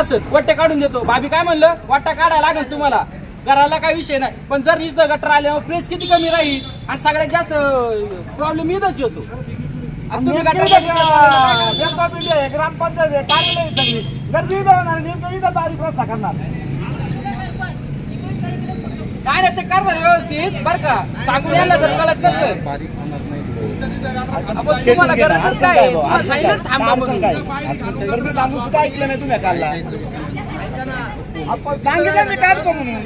असत वाट्या काढून देतो. भाभी काय म्हणलं? वाटा काढायला लागेल तुम्हाला. घराला काय विषय नाही. पण जर इथं गटर आल्यावर प्रेस किती कमी राहील? आणि सगळ्यात जास्त प्रॉब्लेम इथंच येतो. आणि तुम्ही गटार ग्रामपंचायत आहे, कार्यालय सगळी. गर्दी इथं होणार नेमकं इथं बारीक रस्ता करणार. काय नाही ते करणार व्यवस्थित बर का. सांगून यायला जर कळत नसेल. आपण तुम्हाला काय सांगितलं थांबा म्हणून. तर मी सांगू सुद्धा ऐकलं नाही तुम्ही कालला. आपण सांगितलं मी काढतो म्हणून.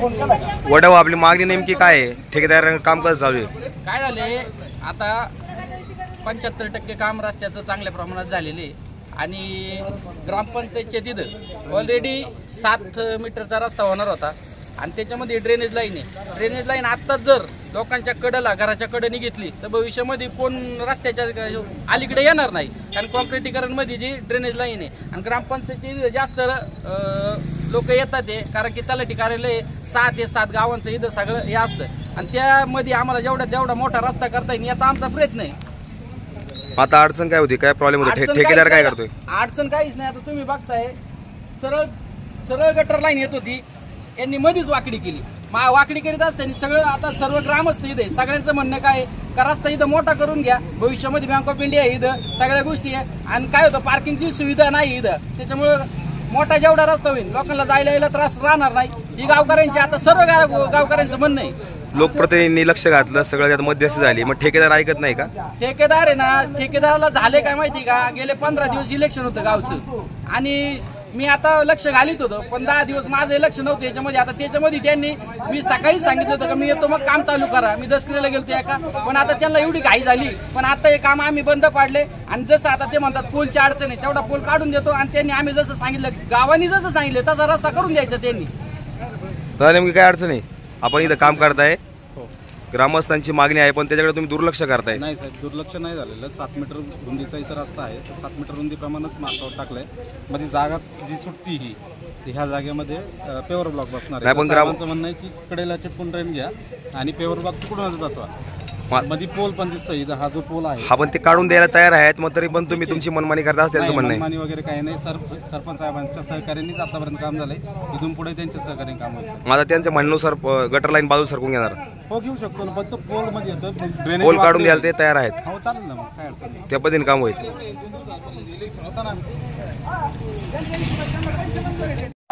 फोन केला का? वडाव आपली मागणी नेमकी काय आहे? ठेकेदार काम कसं चालू आहे? काय झाले आता पंच्याहत्तर टक्के काम रस्त्याचं चांगल्या प्रमाणात झालेले आहे. आणि ग्रामपंचायतच्या तिथं ऑलरेडी सात मीटरचा रस्ता होणार होता. आणि त्याच्यामध्ये ड्रेनेज लाईन आहे. ड्रेनेज लाईन आत्ताच जर लोकांच्या कडला घराच्या कडनी घेतली तर भविष्यामध्ये कोण रस्त्याच्या अलीकडे येणार नाही. कारण कॉन्क्रिटीकरणमध्ये जी ड्रेनेज लाईन आहे. आणि ग्रामपंचायती जास्त लोक येतात आहे कारण की तलाठी कार्यालय सहा ते सात गावांचं इथं सगळं हे असतं. आणि त्यामध्ये आम्हाला जेवढा तेवढा मोठा रस्ता करता येईल याचा आमचा प्रयत्न आहे. आता अडचण काय होती? काय प्रॉब्लेम होतो? अडचण ठेकेदार काय काहीच करतोय? नाही. अडचण काहीच नाही. आता तुम्ही बघताय सरळ सरळ गटर लाईन येत होती. यांनी मध्येच वाकडी केली. मा वाकडी करीत असताना सगळं आता सर्व ग्रामस्थ इथे सगळ्यांचं म्हणणं काय? आहे? का रस्ता इथं मोठा करून घ्या. भविष्यामध्ये बँक ऑफ इंडिया आहे इथं. सगळ्या गोष्टी आहे. आणि काय होतं? पार्किंगची सुविधा नाही इथं. त्याच्यामुळं मोठा जेवढा रस्ता होईल लोकांना जायला यायला त्रास राहणार नाही. ही गावकऱ्यांची आता सर्व गाव- गावकऱ्यांचं म्हणणं आहे. लोकप्रतिनिधींनी लक्ष घातलं सगळं त्यात मध्यस्थी झाली. मग ठेकेदार ऐकत नाही का? ठेकेदार आहे ना ठेकेदाराला झाले काय माहिती का? गेले पंधरा दिवस इलेक्शन होतं गावचं. आणि मी आता लक्ष घालीत होतो पण दहा दिवस माझं लक्ष नव्हतं याच्यामध्ये. आता त्याच्यामध्ये त्यांनी मी सकाळी सांगितलं होतं का मी येतो मग काम चालू करा. मी दसकिरीला गेलो एका पण आता त्यांना एवढी घाई झाली. पण आता हे काम आम्ही बंद पाडले. आणि जसं आता ते म्हणतात पोलची अडचण आहे. तेवढा पोल काढून देतो. आणि त्यांनी आम्ही जसं सांगितलं गावांनी जसं सांगितलं तसा रस्ता करून द्यायचा त्यांनी. नेमकी काय अडचण आहे? आपण इथं काम करताय. ग्रामस्थांची मागणी आहे पण त्याच्याकडे तुम्ही दुर्लक्ष करताय. नाही साहेब दुर्लक्ष नाही झालेलं. सात मीटर रुंदीचा इथं रस्ता आहे. तर सात मीटर रुंदीप्रमाणेच मार्कावर टाकलंय. मध्ये जागा जी सुटती ही ह्या जागेमध्ये पेवर ब्लॉक बसणार नाही, आहे पण तर ग्राम- साहेबांचं म्हणणं आहे की कडेला चिटकून ट्रेन घ्या आणि पेवर ब्लॉक तिकडूनच बसवा. मध्ये पोल पण दिसतोय इथं हा जो पोल आहे. हा पण ते काढून द्यायला तयार आहेत मग तरी पण तुम्ही तुमची मनमानी करता असं त्यांचं नाही, म्हणणं आहे. मनमानी वगैरे काही नाही. सर सरपंच साहेबांच्या सहकार्यानेच आतापर्यंत काम झालंय. इथून पुढे त्यांच्या सहकार्याने काम होईल माझा त्यांच्या म्हणण्यानुसार अं, गटर लाईन बाजू सरकून घेणार. हो घेऊ शकतो ना पण तो पोलमध्ये येतो. पोल काढून द्यायला ते तयार आहेत. हो चालेल ना मग काय अडचण नाही. त्या पद्धतीने काम होईल.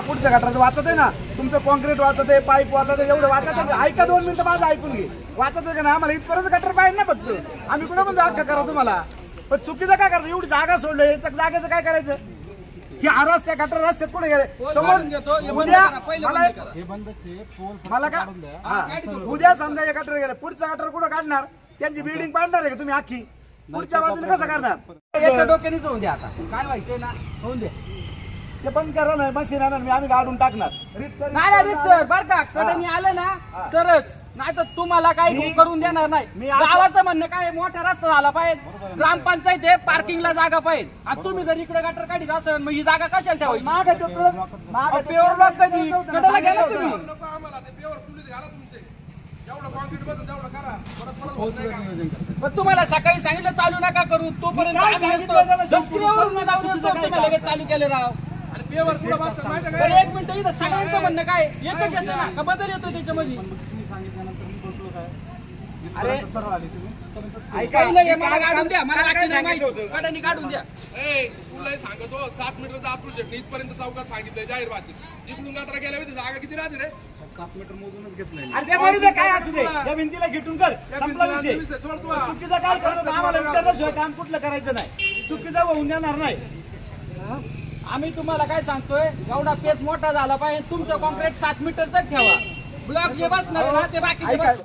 पुढच्या गटारात वाचत आहे ना तुमचं कॉन्क्रीट वाचत आहे पाईप वाचत आहे एवढं वाचत आहे. ऐका दोन मिनिटं माझं ऐकून घे. वाचत आहे का ना आम्हाला इथपर्यंत गटर पाहिजे ना फक्त. आम्ही कुठं म्हणतो हक्क करा तुम्हाला? पण चुकीचं काय करायचं? एवढी जागा सोडलं याच्या जागेचं काय करायचं? की हा रस्त्या गटर रस्त्यात कुठे गेले? समोर उद्या मला. हे मला का काढून द्या. हा. उद्या समजा हे गटर गेले पुढचा गटर कुठं काढणार? त्यांची बिल्डिंग पाडणार आहे का तुम्ही अख्खी? पुढच्या बाजूने कसं करणार? याच्या डोक्यानेच होऊन द्या आता. काय व्हायचंय ना होऊन द्या. ते बंद करा ना मशीन आणून मी आम्ही काढून टाकणार. रीतसर- नाही नाही सर बर का? कडनी आलं ना तरच. नाही तर तुम्हाला काही मी- करून देणार मी नाही असं- गावाचं म्हणणं काय आहे, मोठा रस्ता झाला पाहिजे. ग्रामपंचायत आहे. पार्किंगला जागा पाहिजे. आणि तुम्ही जर इकडे गटर काढीत असेल मग ही जागा कशाला ठेवायची? माग तो तो पेवर ब्लॉक कधी? नव्हतं ना, कडेला गेला तुम्ही? होतं. पण तुम्हाला सकाळी सांगितलं चालू नका करू. तोपर्यंत आम्ही सांगितलं. त्याला? जाऊन तुम्ही लगेच चालू केले राव. बरं, एक मिनिट इथं सगळ्यांचं म्हणणं काय? एकच येतं ना. का बदल येतो त्याच्यामध्ये? तुम्ही सांगितल्यानंतर मी बोलतो काय? अरे. जिथपर्यंत सरळ आली तुम्ही. ऐका पहिलं मला काढून द्या. मला काय सांगितलं माहिती. होतं? काढून द्या. ए तुला सांगतो. सात मीटरचा अप्रोच आहे इथपर्यंत चौकात सांगितलंय जाहीर भाषेत. जिकडून गाठरा गेल्या होती जागा किती राहते रे? सात मीटर मोजूनच घेतलंय अरे काय असू दे. त्या भिंतीला घेटून कर. संपला भिंतीला विषय. विषय सोड तू. पण चुकीचं काय करतो आम्हाला विचारल्याशिवाय काम कुठलं करायचं नाही. चुकीचं होऊन देणार नाही. आम्ही तुम्हाला काय सांगतोय? एवढा पेस मोठा झाला पाहिजे. तुमचं कॉन्क्रीट सात मीटरचाच ठेवा. ब्लॉक जे बसणार ना ते बस.